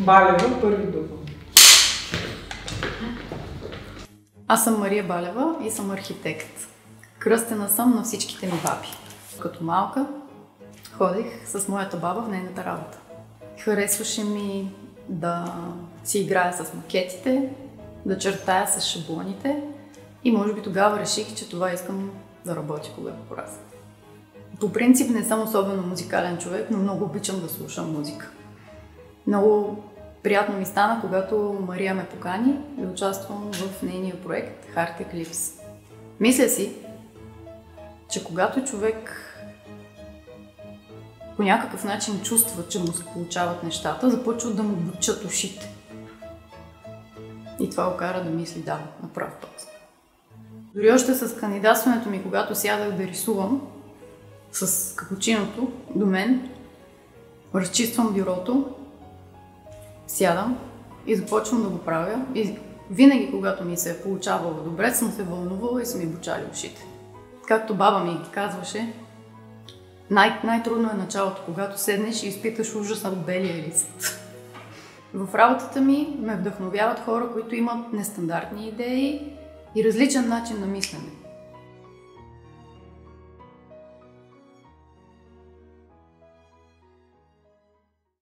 Балева, първи дубль. Аз съм Мария Балева и съм архитект. Кръстена съм на всичките ми баби. Като малка ходих с моята баба в нейната работа. Харесваше ми да си играя с макетите, да чертая с шаблоните и може би тогава реших, че това искам да работя, когато порасна. По принцип не съм особено музикален човек, но много обичам да слушам музика. Много приятно ми стана, когато Мария ме покани да участвам в нейния проект Heart Eclipse. Мисля си, че когато човек по някакъв начин чувства, че му се получават нещата, започват да му бучат ушите. И това го кара да мисли, да, на прав път. Дори още с кандидатстването ми, когато сядах да рисувам с капучиното до мен, разчиствам бюрото, сядам и започвам да го правя. И винаги, когато ми се е получавало добре, съм се вълнувала и са ми бучали ушите. Както баба ми казваше, най- най-трудно е началото, когато седнеш и изпиташ ужас на белия лист. В работата ми ме вдъхновяват хора, които имат нестандартни идеи и различен начин на мислене.